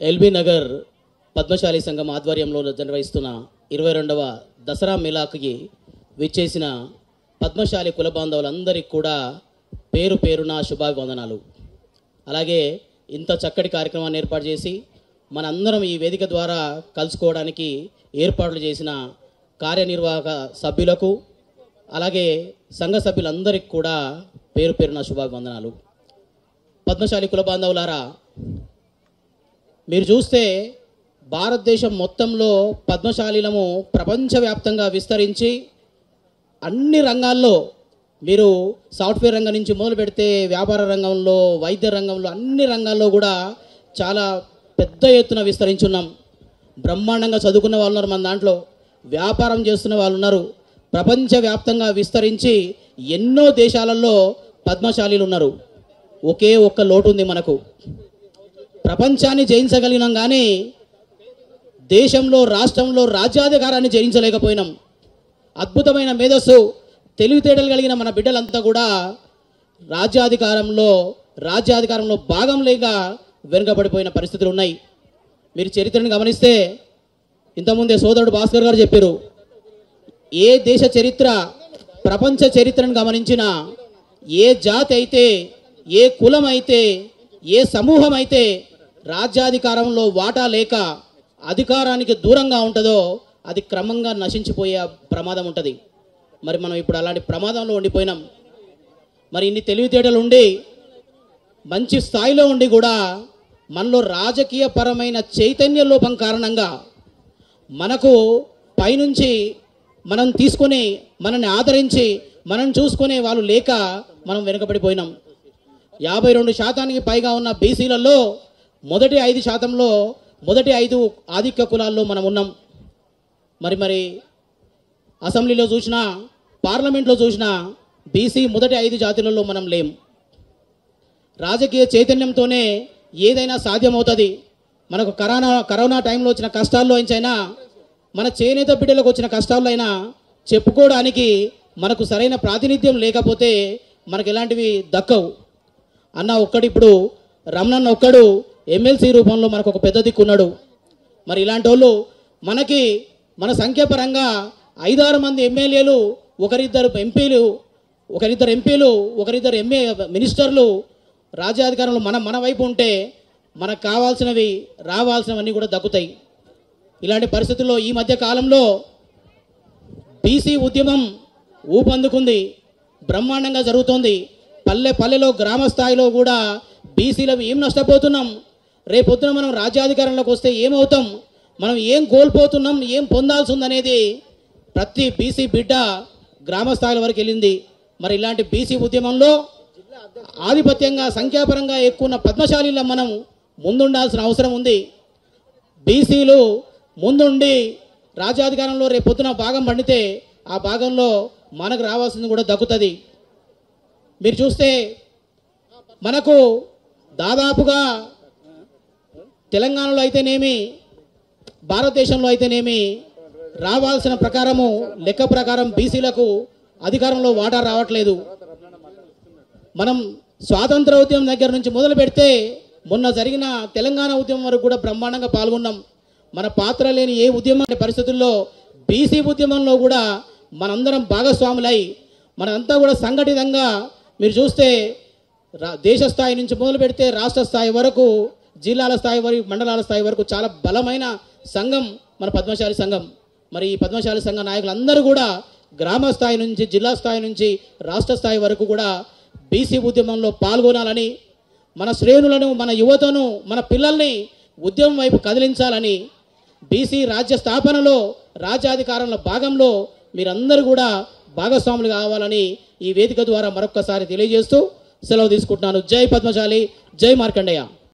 LB Nagar Padmashali సంఘం ఆధ్వర్యంలో నిర్వహిస్తున్న ఇరవై రెండవ దసరా మిలాక్కి విచ్చేసిన పద్మశాలి కుల బాంధవులందరికీ కూడా పేరు పేరున శుభాభివందనాలు. అలాగే ఇంత చక్కటి కార్యక్రమాన్ని ఏర్పాటు చేసి మనందరం ఈ వేదిక ద్వారా కలుసుకోవడానికి ఏర్పాట్లు చేసిన కార్యనిర్వాహక సభ్యులకు అలాగే సంఘ సభ్యులందరికీ కూడా పేరు పేరున శుభాభివందనాలు. పద్మశాలి కుల బాంధవులారా మీరు చూస్తే భారతదేశం మొత్తంలో పద్మశాలీలము ప్రపంచవ్యాప్తంగా విస్తరించి అన్ని రంగాల్లో మీరు సాఫ్ట్వేర్ రంగం నుంచి మొదలు పెడితే వ్యాపార రంగంలో వైద్య రంగంలో అన్ని రంగాల్లో కూడా చాలా పెద్ద ఎత్తున విస్తరించున్నాం. బ్రహ్మాండంగా చదువుకున్న వాళ్ళు ఉన్నారు మన దాంట్లో. వ్యాపారం చేస్తున్న వాళ్ళు ఉన్నారు. ప్రపంచవ్యాప్తంగా విస్తరించి ఎన్నో దేశాలలో పద్మశాలీలు ఉన్నారు. ఒకే ఒక్క లోటు ఉంది మనకు. ప్రపంచాన్ని జయించగలిగినాం కానీ దేశంలో రాష్ట్రంలో రాజ్యాధికారాన్ని జయించలేకపోయినాం. అద్భుతమైన మేధస్సు తెలివితేటలు కలిగిన మన బిడ్డలంతా కూడా రాజ్యాధికారంలో రాజ్యాధికారంలో భాగం లేక వెనుకబడిపోయిన పరిస్థితులు ఉన్నాయి. మీరు చరిత్రను గమనిస్తే ఇంతకుముందే సోదరుడు భాస్కర్ గారు చెప్పారు ఏ దేశ చరిత్ర ప్రపంచ చరిత్రను గమనించిన ఏ జాతి అయితే ఏ కులం అయితే ఏ సమూహం అయితే రాజ్యాధికారంలో వాటా లేక అధికారానికి దూరంగా ఉంటుందో అది క్రమంగా నశించిపోయే ప్రమాదం ఉంటుంది. మరి మనం ఇప్పుడు అలాంటి ప్రమాదంలో ఉండిపోయినాం. మరి ఇన్ని తెలివితేటలు ఉండి మంచి స్థాయిలో ఉండి కూడా మనలో రాజకీయ పరమైన చైతన్య లోపం కారణంగా మనకు పైనుంచి మనం తీసుకొని మనల్ని ఆదరించి మనం చూసుకునే వాళ్ళు లేక మనం వెనుకబడిపోయినాం. యాభై రెండు శాతానికి పైగా ఉన్న బీసీలలో మొదటి ఐదు శాతంలో మొదటి ఐదు ఆధిక్య కులాల్లో మనం ఉన్నాం. మరి మరి అసెంబ్లీలో చూసినా పార్లమెంట్లో చూసినా బీసీ మొదటి ఐదు జాతులలో మనం లేం. రాజకీయ చైతన్యంతోనే ఏదైనా సాధ్యమవుతుంది. మనకు కరోనా కరోనా టైంలో వచ్చిన కష్టాల్లో అయినా మన చేనేత బిడ్డలకు వచ్చిన కష్టాల్లో అయినా చెప్పుకోవడానికి మనకు సరైన ప్రాతినిధ్యం లేకపోతే మనకు ఎలాంటివి దక్కవు. అన్న ఒక్కడిప్పుడు రమణన్న ఒక్కడు ఎమ్మెల్సీ రూపంలో మనకు ఒక పెద్ద దిక్కున్నాడు. మరి ఇలాంటి వాళ్ళు మనకి మన సంఖ్యాపరంగా ఐదారు మంది ఎమ్మెల్యేలు ఒకరిద్దరు ఎంపీలు ఒకరిద్దరు ఎంపీలు ఒకరిద్దరు ఎంఏ మినిస్టర్లు రాజ్యాధికారంలో మన మన వైపు ఉంటే మనకు కావాల్సినవి రావాల్సినవన్నీ కూడా దక్కుతాయి. ఇలాంటి పరిస్థితుల్లో ఈ మధ్య కాలంలో బీసీ ఉద్యమం ఊపందుకుంది. బ్రహ్మాండంగా జరుగుతోంది. పల్లె పల్లెలో గ్రామ స్థాయిలో కూడా బీసీలకు ఏం నష్టపోతున్నాం? రేపొద్దున మనం రాజ్యాధికారంలోకి వస్తే ఏమవుతాం? మనం ఏం కోల్పోతున్నాం? ఏం పొందాల్సి ఉందనేది ప్రతి బీసీ బిడ్డ గ్రామ స్థాయిల వరకు వెళ్ళింది. మరి ఇలాంటి బీసీ ఉద్యమంలో ఆధిపత్యంగా సంఖ్యాపరంగా ఎక్కువ ఉన్న పద్మశాలిలో మనం ముందుండాల్సిన అవసరం ఉంది. బీసీలు ముందుండి రాజ్యాధికారంలో రేపు పొద్దున భాగం పండితే ఆ భాగంలో మనకు రావాల్సింది కూడా దక్కుతుంది. మీరు చూస్తే మనకు దాదాపుగా తెలంగాణలో అయితేనేమి భారతదేశంలో అయితేనేమి రావాల్సిన ప్రకారము లెక్క ప్రకారం బీసీలకు అధికారంలో వాటా రావట్లేదు. మనం స్వాతంత్ర ఉద్యమం దగ్గర నుంచి మొదలు పెడితే మొన్న జరిగిన తెలంగాణ ఉద్యమం వరకు కూడా బ్రహ్మాండంగా పాల్గొన్నాం. మన పాత్ర లేని ఏ ఉద్యమం అనే పరిస్థితుల్లో బీసీ ఉద్యమంలో కూడా మనందరం భాగస్వాములై మనంతా కూడా సంఘటితంగా మీరు చూస్తే రా దేశ స్థాయి నుంచి మొదలు పెడితే రాష్ట్ర స్థాయి వరకు జిల్లాల స్థాయి వరకు మండలాల స్థాయి వరకు చాలా బలమైన సంఘం మన పద్మశాలి సంఘం. మరి ఈ పద్మశాలి సంఘ నాయకులందరూ కూడా గ్రామ స్థాయి నుంచి జిల్లా స్థాయి నుంచి రాష్ట్ర స్థాయి వరకు కూడా బీసీ ఉద్యమంలో పాల్గొనాలని మన శ్రేణులను మన యువతను మన పిల్లల్ని ఉద్యమం వైపు కదిలించాలని బీసీ రాజ్య స్థాపనలో రాజ్యాధికారంలో భాగంలో మీరందరూ కూడా భాగస్వాములు కావాలని ఈ వేదిక ద్వారా మరొక్కసారి తెలియజేస్తూ సెలవు తీసుకుంటున్నాను. జై పద్మశాలి జై మార్కండయ్య